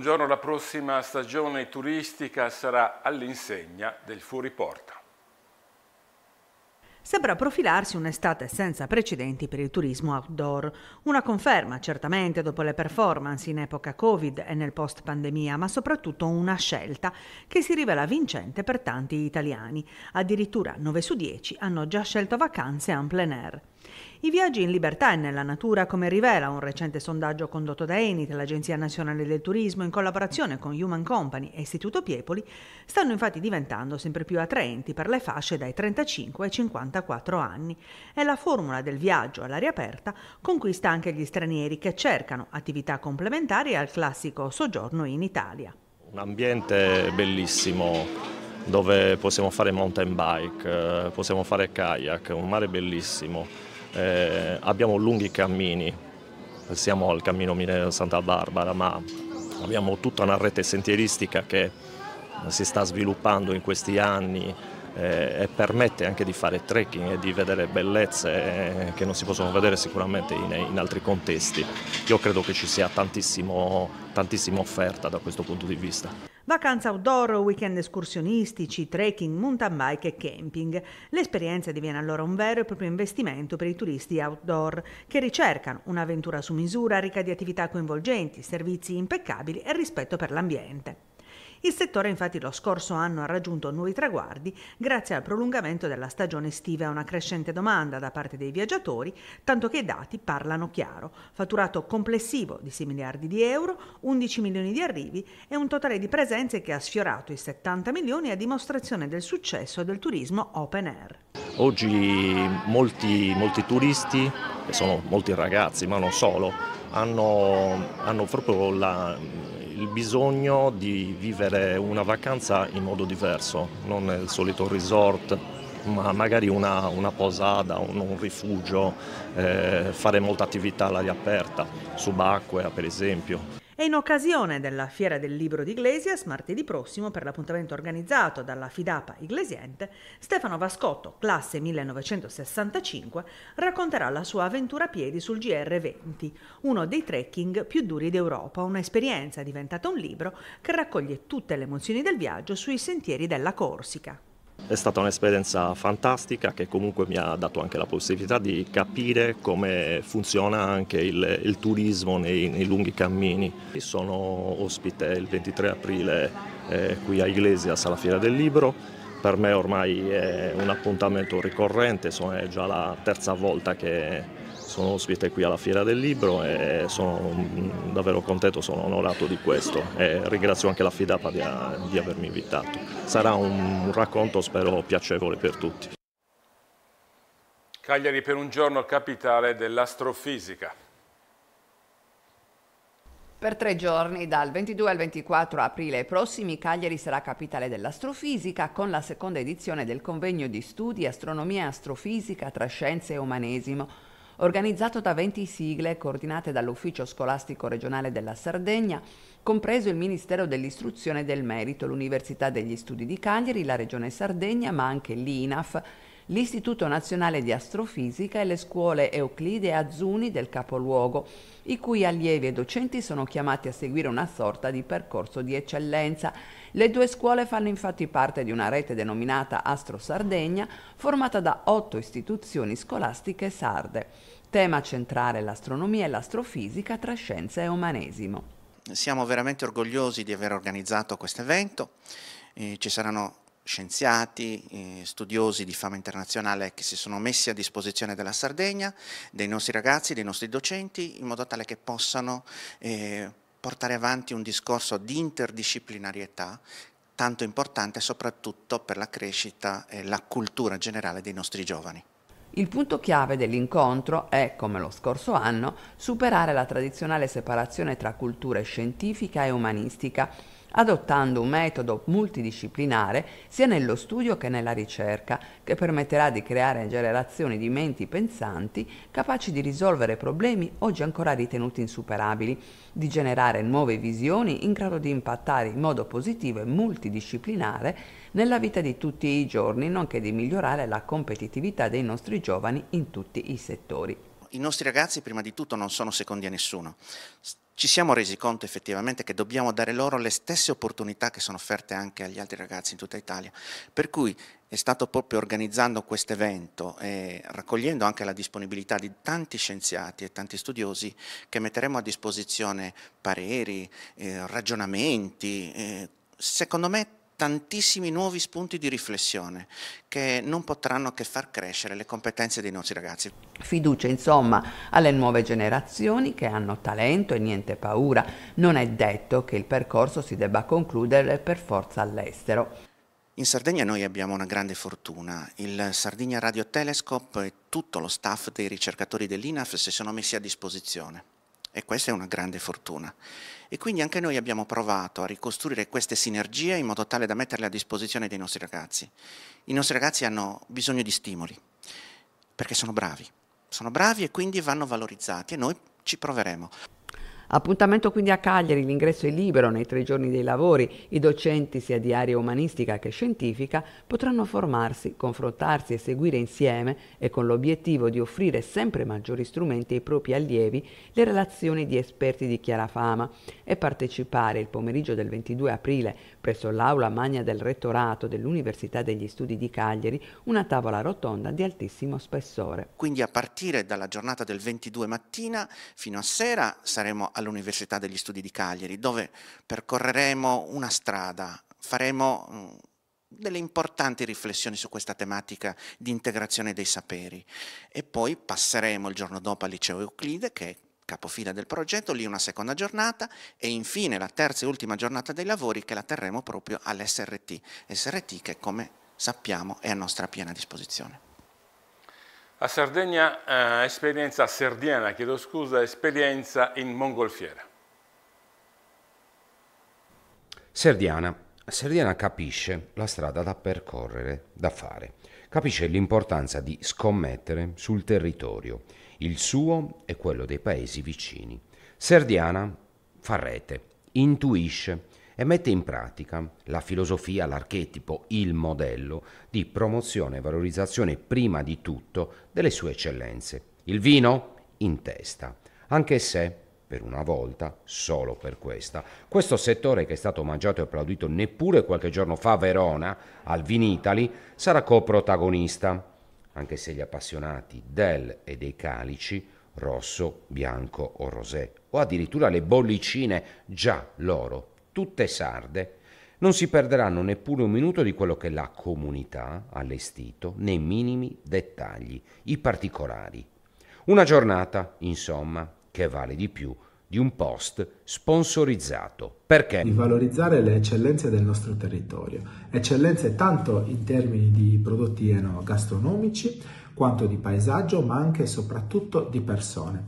Buongiorno, la prossima stagione turistica sarà all'insegna del fuoriporta. Sembra profilarsi un'estate senza precedenti per il turismo outdoor. Una conferma, certamente, dopo le performance in epoca Covid e nel post-pandemia, ma soprattutto una scelta che si rivela vincente per tanti italiani. Addirittura 9 su 10 hanno già scelto vacanze en plein air. I viaggi in libertà e nella natura, come rivela un recente sondaggio condotto da Enit, l'Agenzia Nazionale del Turismo, in collaborazione con Human Company e Istituto Piepoli, stanno infatti diventando sempre più attraenti per le fasce dai 35 ai 54 anni. E la formula del viaggio all'aria aperta conquista anche gli stranieri che cercano attività complementari al classico soggiorno in Italia. Un ambiente bellissimo dove possiamo fare mountain bike, eh, possiamo fare kayak, un mare bellissimo eh, abbiamo lunghi cammini, siamo al cammino Santa Barbara, ma abbiamo tutta una rete sentieristica che si sta sviluppando in questi anni eh, e permette anche di fare trekking e di vedere bellezze eh, che non si possono vedere sicuramente in, in, altri contesti. Io credo che ci sia tantissima offerta da questo punto di vista. Vacanza outdoor, weekend escursionistici, trekking, mountain bike e camping. L'esperienza diviene allora un vero e proprio investimento per i turisti outdoor che ricercano un'avventura su misura ricca di attività coinvolgenti, servizi impeccabili e rispetto per l'ambiente. Il settore infatti lo scorso anno ha raggiunto nuovi traguardi grazie al prolungamento della stagione estiva e una crescente domanda da parte dei viaggiatori, tanto che i dati parlano chiaro. Fatturato complessivo di 6 miliardi di euro, 11 milioni di arrivi e un totale di presenze che ha sfiorato i 70 milioni a dimostrazione del successo del turismo open air. Oggi molti, molti turisti, e sono molti ragazzi ma non solo, hanno, hanno proprio la, il bisogno di vivere una vacanza in modo diverso, non nel solito resort, ma magari una, una posada, un, un rifugio, eh, fare molta attività all'aria aperta, subacquea per esempio e in occasione della Fiera del Libro di Iglesias, martedì prossimo, per l'appuntamento organizzato dalla Fidapa Iglesiente, Stefano Vascotto, classe 1965, racconterà la sua avventura a piedi sul GR20, uno dei trekking più duri d'Europa, un'esperienza diventata un libro che raccoglie tutte le emozioni del viaggio sui sentieri della Corsica. È stata un'esperienza fantastica che comunque mi ha dato anche la possibilità di capire come funziona anche il, il turismo nei, nei, lunghi cammini. Sono ospite il 23 aprile eh, qui a Iglesias alla Fiera del Libro. Per me ormai è un appuntamento ricorrente, è già la terza volta che sono ospite qui alla Fiera del Libro e sono davvero contento, sono onorato di questo e ringrazio anche la FIDAPA di, di avermi invitato. Sarà un racconto spero piacevole per tutti. Cagliari per un giorno capitale dell'astrofisica. Per tre giorni, dal 22 al 24 aprile prossimi, Cagliari sarà capitale dell'astrofisica con la seconda edizione del convegno di studi Astronomia e Astrofisica tra Scienze e Umanesimo organizzato da 20 sigle coordinate dall'Ufficio Scolastico Regionale della Sardegna, compreso il Ministero dell'Istruzione e del Merito, l'Università degli Studi di Cagliari, la Regione Sardegna, ma anche l'INAF, l'Istituto Nazionale di Astrofisica e le scuole Euclide e Azzuni del capoluogo, i cui allievi e docenti sono chiamati a seguire una sorta di percorso di eccellenza. Le due scuole fanno infatti parte di una rete denominata Astro Sardegna, formata da otto istituzioni scolastiche sarde. Tema centrale l'astronomia e l'astrofisica tra scienza e umanesimo. Siamo veramente orgogliosi di aver organizzato questo evento. Eh, ci saranno scienziati, eh, studiosi di fama internazionale che si sono messi a disposizione della Sardegna, dei nostri ragazzi, dei nostri docenti, in modo tale che possano eh, portare avanti un discorso di interdisciplinarietà tanto importante soprattutto per la crescita e la cultura generale dei nostri giovani. Il punto chiave dell'incontro è, come lo scorso anno, superare la tradizionale separazione tra cultura scientifica e umanistica adottando un metodo multidisciplinare sia nello studio che nella ricerca, che permetterà di creare generazioni di menti pensanti capaci di risolvere problemi oggi ancora ritenuti insuperabili, di generare nuove visioni in grado di impattare in modo positivo e multidisciplinare nella vita di tutti i giorni, nonché di migliorare la competitività dei nostri giovani in tutti i settori. I nostri ragazzi prima di tutto non sono secondi a nessuno ci siamo resi conto effettivamente che dobbiamo dare loro le stesse opportunità che sono offerte anche agli altri ragazzi in tutta Italia. Per cui è stato proprio organizzando questo evento e raccogliendo anche la disponibilità di tanti scienziati e tanti studiosi che metteremo a disposizione pareri, eh, ragionamenti, eh, secondo me tantissimi nuovi spunti di riflessione che non potranno che far crescere le competenze dei nostri ragazzi. Fiducia insomma alle nuove generazioni che hanno talento e niente paura. Non è detto che il percorso si debba concludere per forza all'estero. In Sardegna noi abbiamo una grande fortuna, il Sardegna Radio Telescope e tutto lo staff dei ricercatori dell'INAF si sono messi a disposizione e questa è una grande fortuna. E quindi anche noi abbiamo provato a ricostruire queste sinergie in modo tale da metterle a disposizione dei nostri ragazzi. I nostri ragazzi hanno bisogno di stimoli, perché sono bravi. Sono bravi e quindi vanno valorizzati e noi ci proveremo. Appuntamento quindi a Cagliari, l'ingresso è libero nei tre giorni dei lavori. I docenti, sia di area umanistica che scientifica, potranno formarsi, confrontarsi e seguire insieme e con l'obiettivo di offrire sempre maggiori strumenti ai propri allievi le relazioni di esperti di chiara fama e partecipare il pomeriggio del 22 aprile presso l'aula magna del rettorato dell'Università degli Studi di Cagliari una tavola rotonda di altissimo spessore. Quindi a partire dalla giornata del 22 mattina fino a sera saremo all'Università degli Studi di Cagliari, dove percorreremo una strada, faremo mm, delle importanti riflessioni su questa tematica di integrazione dei saperi e poi passeremo il giorno dopo al liceo Euclide che è capofila del progetto, lì una seconda giornata e infine la terza e ultima giornata dei lavori che la terremo proprio all'SRT, SRT che come sappiamo è a nostra piena disposizione. A Sardegna, eh, esperienza serdiana, chiedo scusa, esperienza in mongolfiera. Serdiana. Serdiana capisce la strada da percorrere, da fare. Capisce l'importanza di scommettere sul territorio, il suo e quello dei paesi vicini. Serdiana fa rete, intuisce, e mette in pratica la filosofia, l'archetipo, il modello di promozione e valorizzazione prima di tutto delle sue eccellenze. Il vino in testa, anche se per una volta, solo per questa, questo settore che è stato mangiato e applaudito neppure qualche giorno fa a Verona, al Vinitali, sarà coprotagonista, anche se gli appassionati del e dei calici, rosso, bianco o rosé, o addirittura le bollicine, già loro tutte sarde, non si perderanno neppure un minuto di quello che la comunità ha allestito nei minimi dettagli, i particolari. Una giornata, insomma, che vale di più di un post sponsorizzato. Perché? Di valorizzare le eccellenze del nostro territorio, eccellenze tanto in termini di prodotti enogastronomici quanto di paesaggio, ma anche e soprattutto di persone.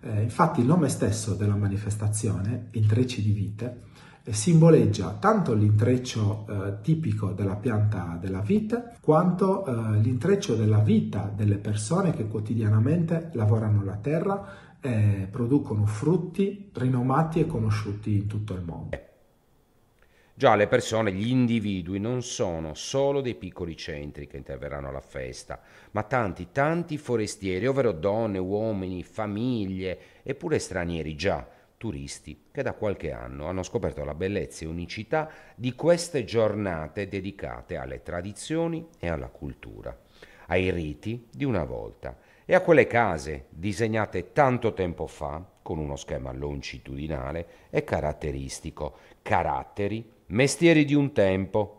Eh, infatti il nome stesso della manifestazione, Intrecci di Vite, simboleggia tanto l'intreccio eh, tipico della pianta della vite quanto eh, l'intreccio della vita delle persone che quotidianamente lavorano la terra e producono frutti rinomati e conosciuti in tutto il mondo. Già le persone, gli individui non sono solo dei piccoli centri che interverranno alla festa, ma tanti, tanti forestieri, ovvero donne, uomini, famiglie e pure stranieri già turisti che da qualche anno hanno scoperto la bellezza e unicità di queste giornate dedicate alle tradizioni e alla cultura, ai riti di una volta e a quelle case disegnate tanto tempo fa con uno schema longitudinale e caratteristico, caratteri, mestieri di un tempo,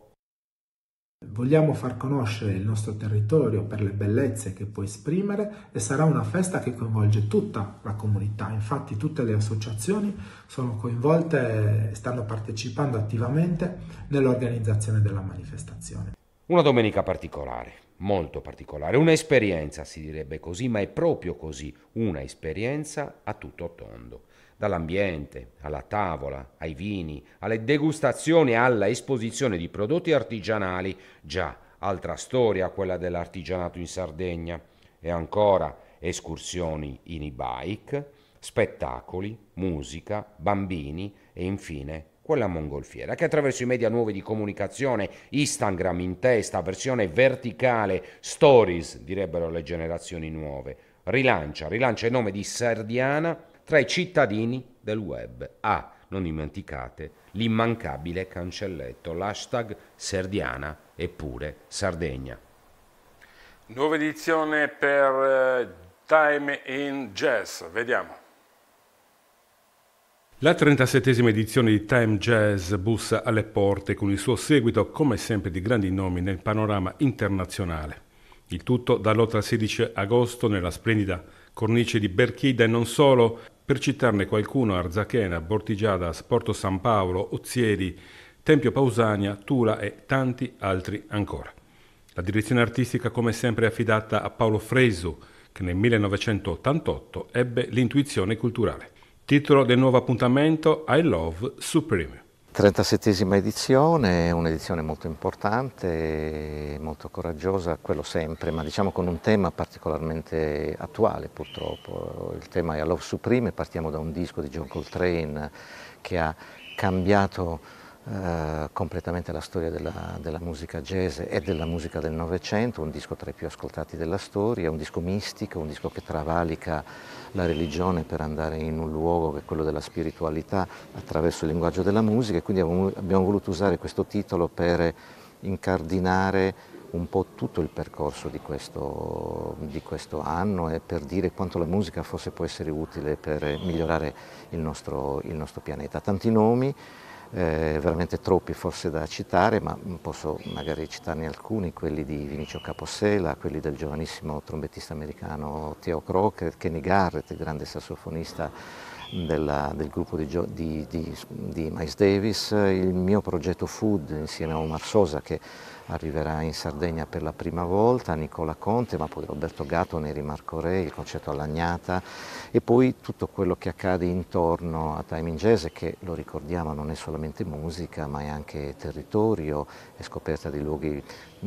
Vogliamo far conoscere il nostro territorio per le bellezze che può esprimere e sarà una festa che coinvolge tutta la comunità. Infatti tutte le associazioni sono coinvolte e stanno partecipando attivamente nell'organizzazione della manifestazione. Una domenica particolare, molto particolare, un'esperienza si direbbe così, ma è proprio così, una esperienza a tutto tondo dall'ambiente, alla tavola, ai vini, alle degustazioni, alla esposizione di prodotti artigianali, già altra storia quella dell'artigianato in Sardegna, e ancora escursioni in e-bike, spettacoli, musica, bambini e infine quella mongolfiera che attraverso i media nuovi di comunicazione, Instagram in testa, versione verticale, stories direbbero le generazioni nuove, rilancia, rilancia il nome di Sardiana tra i cittadini del web. Ah, non dimenticate l'immancabile cancelletto, l'hashtag Serdiana eppure Sardegna. Nuova edizione per eh, Time in Jazz, vediamo. La 37esima edizione di Time Jazz bussa alle porte con il suo seguito, come sempre, di grandi nomi nel panorama internazionale. Il tutto dall'8 al 16 agosto nella splendida cornice di Berchida e non solo, per citarne qualcuno, Arzachena, Bortigiada, Porto San Paolo, Ozieri, Tempio Pausania, Tula e tanti altri ancora. La direzione artistica come sempre è affidata a Paolo Fresu, che nel 1988 ebbe l'intuizione culturale. Titolo del nuovo appuntamento I Love Supreme. 37esima edizione, un'edizione molto importante, molto coraggiosa, quello sempre, ma diciamo con un tema particolarmente attuale purtroppo. Il tema è Love Supreme, partiamo da un disco di John Coltrane che ha cambiato eh, completamente la storia della, della, musica jazz e della musica del Novecento, un disco tra i più ascoltati della storia, un disco mistico, un disco che travalica la religione per andare in un luogo che è quello della spiritualità attraverso il linguaggio della musica e quindi abbiamo voluto usare questo titolo per incardinare un po' tutto il percorso di questo, di questo, anno e per dire quanto la musica forse può essere utile per migliorare il nostro, il nostro pianeta. Tanti nomi, eh, veramente troppi forse da citare, ma posso magari citarne alcuni, quelli di Vinicio Capossela, quelli del giovanissimo trombettista americano Theo Crocker, Kenny Garrett, il grande sassofonista della, del gruppo di, di, di, di Miles Davis, il mio progetto Food insieme a Omar Sosa che arriverà in Sardegna per la prima volta, Nicola Conte, ma poi Roberto Gatto, Neri Marco Re, il concerto all'Agnata e poi tutto quello che accade intorno a Time in Jazz che lo ricordiamo non è solamente musica ma è anche territorio, è scoperta di luoghi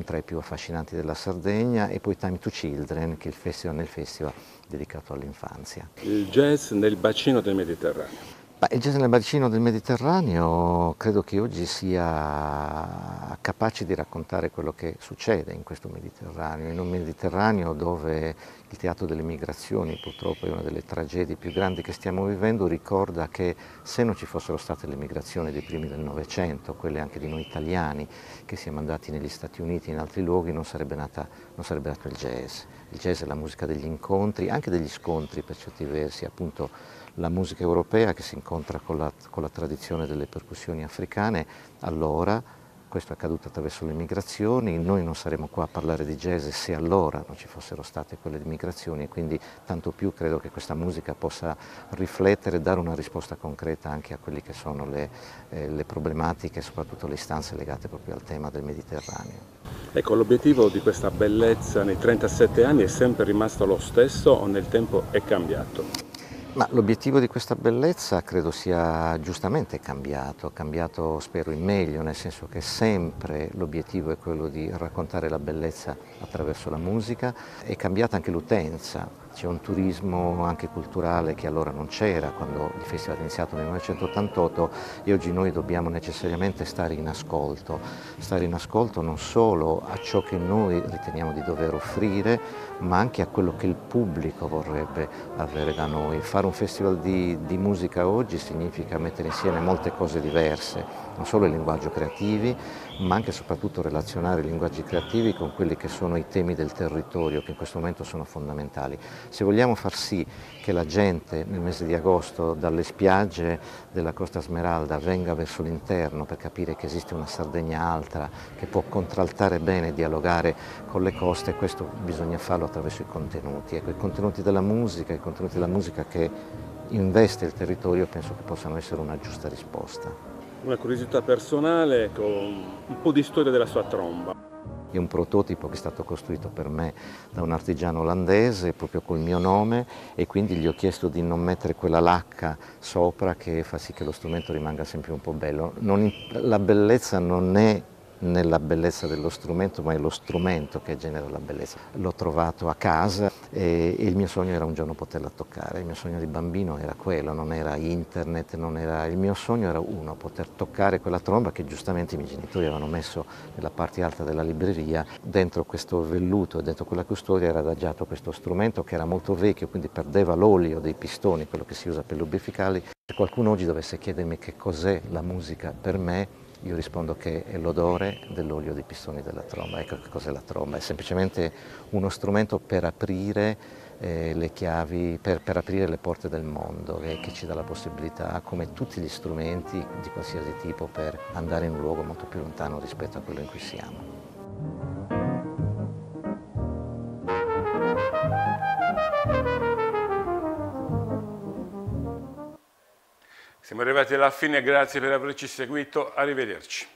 tra i più affascinanti della Sardegna e poi Time to Children che è il festival nel festival dedicato all'infanzia. Il jazz nel bacino del Mediterraneo. Il jazz nel bacino del Mediterraneo credo che oggi sia capace di raccontare quello che succede in questo Mediterraneo, in un Mediterraneo dove il teatro delle migrazioni purtroppo è una delle tragedie più grandi che stiamo vivendo, ricorda che se non ci fossero state le migrazioni dei primi del Novecento, quelle anche di noi italiani che siamo andati negli Stati Uniti e in altri luoghi, non sarebbe, nata, non sarebbe nato il jazz. Il jazz è la musica degli incontri, anche degli scontri per certi versi, appunto la musica europea che si incontra con la, con la tradizione delle percussioni africane, allora questo è accaduto attraverso le migrazioni, noi non saremmo qua a parlare di jazz se allora non ci fossero state quelle migrazioni e quindi tanto più credo che questa musica possa riflettere e dare una risposta concreta anche a quelle che sono le, eh, le problematiche e soprattutto le istanze legate proprio al tema del Mediterraneo. Ecco, l'obiettivo di questa bellezza nei 37 anni è sempre rimasto lo stesso o nel tempo è cambiato? Ma l'obiettivo di questa bellezza credo sia giustamente cambiato, cambiato spero in meglio, nel senso che sempre l'obiettivo è quello di raccontare la bellezza attraverso la musica, è cambiata anche l'utenza, c'è un turismo anche culturale che allora non c'era quando il festival è iniziato nel 1988 e oggi noi dobbiamo necessariamente stare in ascolto, stare in ascolto non solo a ciò che noi riteniamo di dover offrire, ma anche a quello che il pubblico vorrebbe avere da noi. Fare un festival di, di musica oggi significa mettere insieme molte cose diverse, non solo i linguaggi creativi, ma anche e soprattutto relazionare i linguaggi creativi con quelli che sono i temi del territorio, che in questo momento sono fondamentali. Se vogliamo far sì che la gente nel mese di agosto dalle spiagge della Costa Smeralda venga verso l'interno per capire che esiste una Sardegna altra che può contraltare bene e dialogare con le coste, questo bisogna farlo attraverso i contenuti. Ecco, i contenuti della musica, i contenuti della musica che investe il territorio penso che possano essere una giusta risposta una curiosità personale con un po' di storia della sua tromba. È un prototipo che è stato costruito per me da un artigiano olandese proprio col mio nome e quindi gli ho chiesto di non mettere quella lacca sopra che fa sì che lo strumento rimanga sempre un po' bello. Non, la bellezza non è nella bellezza dello strumento, ma è lo strumento che genera la bellezza. L'ho trovato a casa e, e il mio sogno era un giorno poterla toccare, il mio sogno di bambino era quello, non era internet, non era... il mio sogno era uno, poter toccare quella tromba che giustamente i miei genitori avevano messo nella parte alta della libreria, dentro questo velluto e dentro quella custodia era adagiato questo strumento che era molto vecchio, quindi perdeva l'olio dei pistoni, quello che si usa per lubrificarli. Se qualcuno oggi dovesse chiedermi che cos'è la musica per me, io rispondo che è l'odore dell'olio dei pistoni della tromba. Ecco che cos'è la tromba, è semplicemente uno strumento per aprire eh, le chiavi, per, per, aprire le porte del mondo e che ci dà la possibilità, come tutti gli strumenti di qualsiasi tipo, per andare in un luogo molto più lontano rispetto a quello in cui siamo. Siamo arrivati alla fine, grazie per averci seguito, arrivederci.